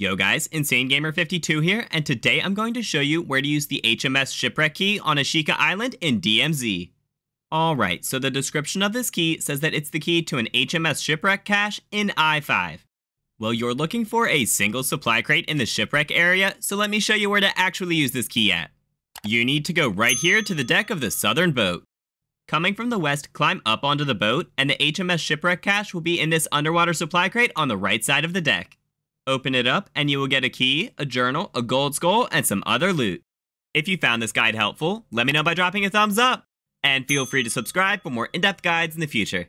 Yo guys, Insane Gamer 52 here, and today I'm going to show you where to use the HMS Shipwreck key on Ashika Island in DMZ. Alright, so the description of this key says that it's the key to an HMS Shipwreck cache in I-5. Well, you're looking for a single supply crate in the shipwreck area, so let me show you where to actually use this key at. You need to go right here to the deck of the southern boat. Coming from the west, climb up onto the boat, and the HMS Shipwreck cache will be in this underwater supply crate on the right side of the deck. Open it up and you will get a key, a journal, a gold skull, and some other loot. If you found this guide helpful, let me know by dropping a thumbs up. And feel free to subscribe for more in-depth guides in the future.